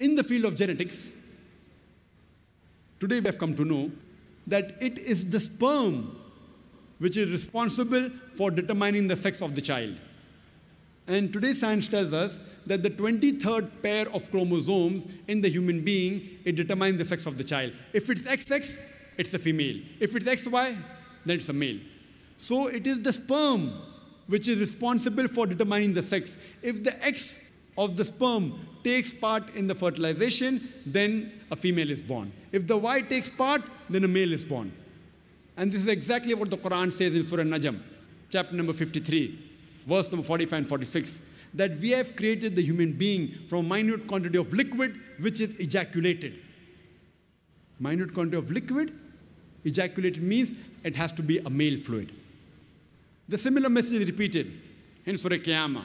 In the field of genetics, today we have come to know that it is the sperm which is responsible for determining the sex of the child. And today science tells us that the 23rd pair of chromosomes in the human being, it determines the sex of the child. If it's XX, it's a female. If it's XY, then it's a male. So it is the sperm which is responsible for determining the sex. If the X of the sperm takes part in the fertilization, then a female is born. If the Y takes part, then a male is born. And this is exactly what the Quran says in Surah Najm, chapter number 53, verse number 45 and 46, that we have created the human being from a minute quantity of liquid which is ejaculated. Minute quantity of liquid, ejaculated means it has to be a male fluid. The similar message is repeated in Surah Qiyamah,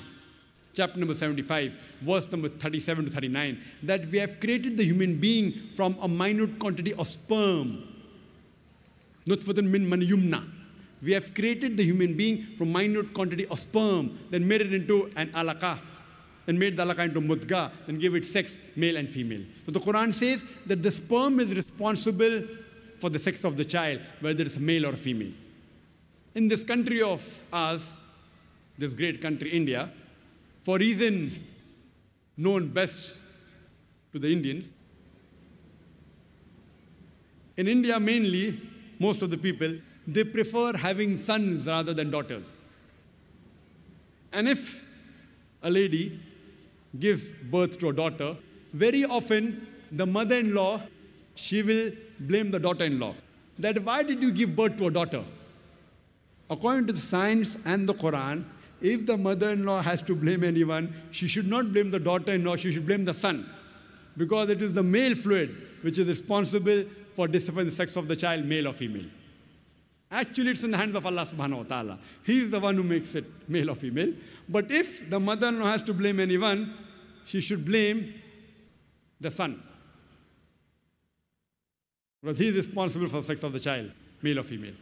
chapter number 75, verse number 37 to 39, that we have created the human being from a minute quantity of sperm. Nutfatun min maniyumna. We have created the human being from minute quantity of sperm, then made it into an alaka, then made the alaka into mudga, then gave it sex, male and female. So the Quran says that the sperm is responsible for the sex of the child, whether it's male or female. In this country of ours, this great country, India, for reasons known best to the Indians, in India mainly, most of the people, they prefer having sons rather than daughters. And if a lady gives birth to a daughter, very often the mother-in-law, she will blame the daughter-in-law. That why did you give birth to a daughter? According to the science and the Quran, if the mother-in-law has to blame anyone, she should not blame the daughter-in-law, she should blame the son. Because it is the male fluid which is responsible for deciphering the sex of the child, male or female. Actually, it's in the hands of Allah subhanahu wa ta'ala. He is the one who makes it male or female. But if the mother-in-law has to blame anyone, she should blame the son. Because he is responsible for the sex of the child, male or female.